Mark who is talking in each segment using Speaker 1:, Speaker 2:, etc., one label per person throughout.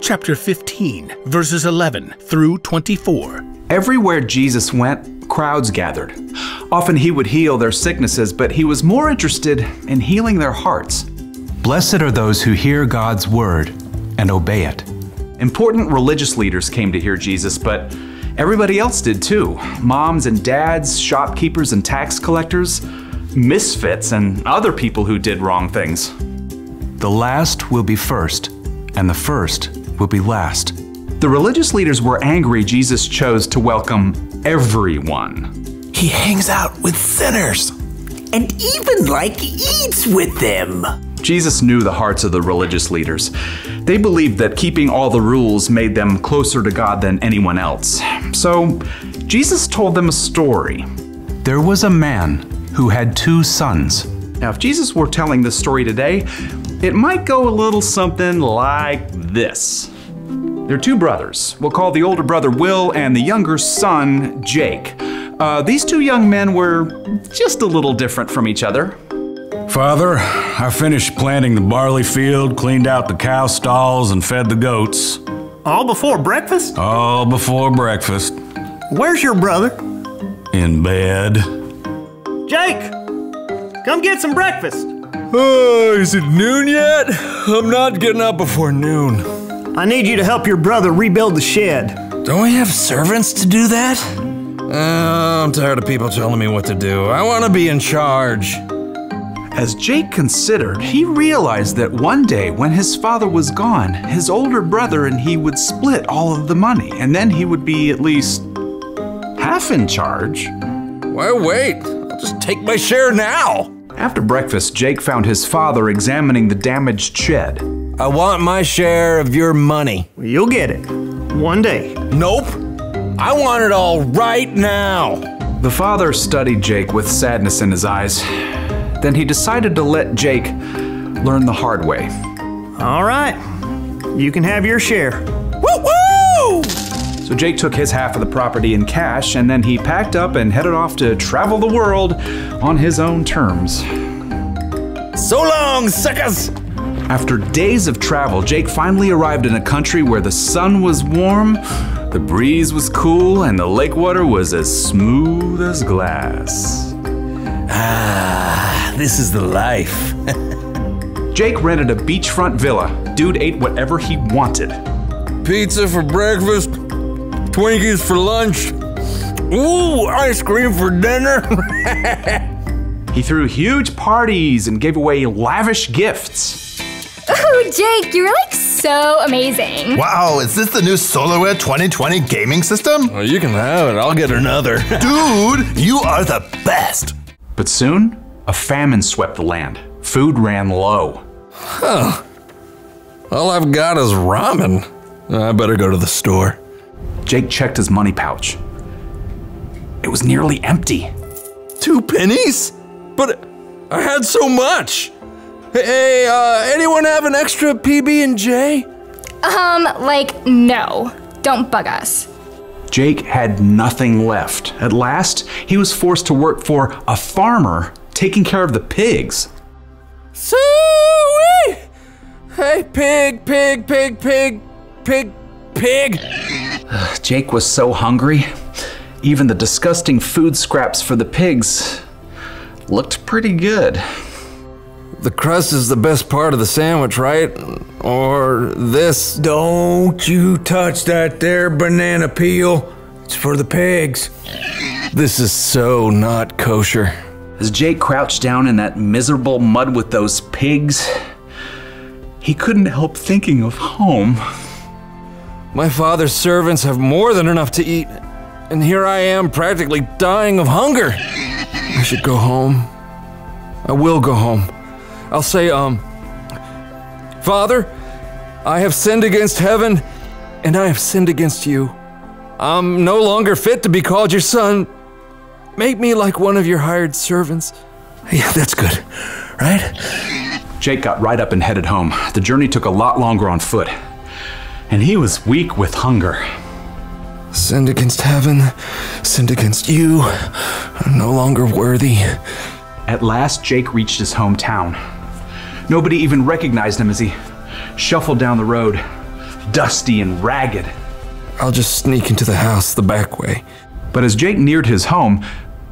Speaker 1: chapter 15, verses 11 through 24.
Speaker 2: Everywhere Jesus went, crowds gathered. Often he would heal their sicknesses, but he was more interested in healing their hearts. Blessed are those who hear God's word and obey it. Important religious leaders came to hear Jesus, but everybody else did too. Moms and dads, shopkeepers and tax collectors, misfits, and other people who did wrong things. The last will be first, and the first will be last. The religious leaders were angry Jesus chose to welcome everyone.
Speaker 3: He hangs out with sinners and even like eats with them.
Speaker 2: Jesus knew the hearts of the religious leaders. They believed that keeping all the rules made them closer to God than anyone else. So, Jesus told them a story. There was a man who had two sons. Now, if Jesus were telling this story today, it might go a little something like this. They're two brothers. We'll call the older brother Will and the younger son Jake. Uh, these two young men were just a little different from each other.
Speaker 4: Father, I finished planting the barley field, cleaned out the cow stalls, and fed the goats.
Speaker 5: All before breakfast?
Speaker 4: All before breakfast.
Speaker 5: Where's your brother?
Speaker 4: In bed.
Speaker 5: Jake! Come get some breakfast!
Speaker 6: Oh, is it noon yet? I'm not getting up before noon.
Speaker 5: I need you to help your brother rebuild the shed.
Speaker 6: Don't we have servants to do that? Oh, I'm tired of people telling me what to do. I want to be in charge.
Speaker 2: As Jake considered, he realized that one day when his father was gone, his older brother and he would split all of the money, and then he would be at least half in charge.
Speaker 6: Why wait? I'll just take my share now.
Speaker 2: After breakfast, Jake found his father examining the damaged shed.
Speaker 6: I want my share of your money.
Speaker 5: You'll get it. One day.
Speaker 6: Nope. I want it all right now.
Speaker 2: The father studied Jake with sadness in his eyes. Then he decided to let Jake learn the hard way.
Speaker 5: All right. You can have your share.
Speaker 6: Woo woo!
Speaker 2: So Jake took his half of the property in cash, and then he packed up and headed off to travel the world on his own terms.
Speaker 6: So long, suckers!
Speaker 2: After days of travel, Jake finally arrived in a country where the sun was warm, the breeze was cool, and the lake water was as smooth as glass.
Speaker 6: Ah, this is the life.
Speaker 2: Jake rented a beachfront villa. Dude ate whatever he wanted.
Speaker 6: Pizza for breakfast, Twinkies for lunch, ooh, ice cream for dinner.
Speaker 2: He threw huge parties and gave away lavish gifts.
Speaker 7: Oh, Jake, you're like so amazing.
Speaker 3: Wow, is this the new SolarWare 2020 gaming system?
Speaker 6: well, you can have it. I'll get another.
Speaker 3: Dude, you are the best.
Speaker 2: But soon, a famine swept the land. Food ran low. Huh.
Speaker 6: All I've got is ramen. I better go to the store.
Speaker 2: Jake checked his money pouch. It was nearly empty.
Speaker 6: Two pennies? But I had so much. Hey, uh, anyone have an extra PB and J?
Speaker 7: Um, like, no. Don't bug us.
Speaker 2: Jake had nothing left. At last, he was forced to work for a farmer taking care of the pigs.
Speaker 6: Sue! Hey, pig, pig, pig, pig, pig, pig.
Speaker 2: Jake was so hungry, even the disgusting food scraps for the pigs looked pretty good.
Speaker 6: The crust is the best part of the sandwich, right? Or this.
Speaker 8: Don't you touch that there banana peel. It's for the pigs.
Speaker 6: This is so not kosher.
Speaker 2: As Jake crouched down in that miserable mud with those pigs, he couldn't help thinking of home.
Speaker 6: My father's servants have more than enough to eat, and here I am practically dying of hunger. I should go home. I will go home. I'll say, um, Father, I have sinned against heaven, and I have sinned against you. I'm no longer fit to be called your son. Make me like one of your hired servants.
Speaker 3: Yeah, that's good, right?
Speaker 2: Jake got right up and headed home. The journey took a lot longer on foot, and he was weak with hunger.
Speaker 6: Sinned against heaven, sinned against you. I'm no longer worthy.
Speaker 2: At last, Jake reached his hometown. Nobody even recognized him as he shuffled down the road, dusty and ragged.
Speaker 6: I'll just sneak into the house the back way.
Speaker 2: But as Jake neared his home,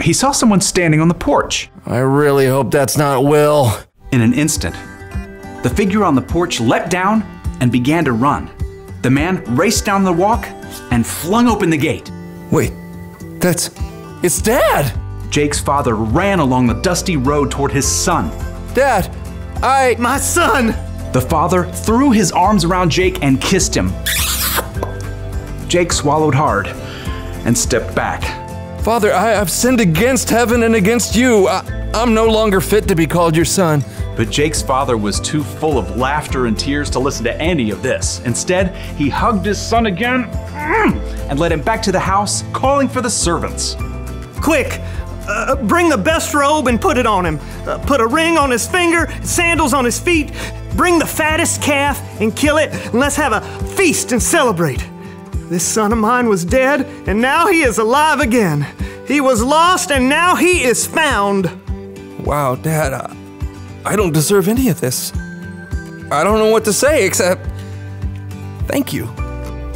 Speaker 2: he saw someone standing on the porch.
Speaker 6: I really hope that's not Will.
Speaker 2: In an instant, the figure on the porch leapt down and began to run. The man raced down the walk and flung open the gate.
Speaker 6: Wait, that's. It's Dad!
Speaker 2: Jake's father ran along the dusty road toward his son.
Speaker 6: Dad, I.
Speaker 5: My son!
Speaker 2: The father threw his arms around Jake and kissed him. Jake swallowed hard and stepped back.
Speaker 6: Father, I have sinned against heaven and against you. I, I'm no longer fit to be called your son.
Speaker 2: But Jake's father was too full of laughter and tears to listen to any of this. Instead, he hugged his son again mm, and led him back to the house, calling for the servants.
Speaker 5: Quick, uh, bring the best robe and put it on him. Uh, put a ring on his finger, sandals on his feet. Bring the fattest calf and kill it, and let's have a feast and celebrate. This son of mine was dead, and now he is alive again. He was lost, and now he is found.
Speaker 6: Wow, Dad, I, I don't deserve any of this. I don't know what to say except. Thank you.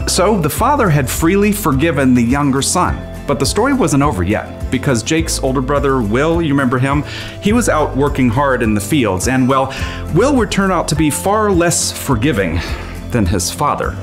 Speaker 2: So the father had freely forgiven the younger son. But the story wasn't over yet, because Jake's older brother, Will, you remember him? He was out working hard in the fields, and well, Will would turn out to be far less forgiving than his father.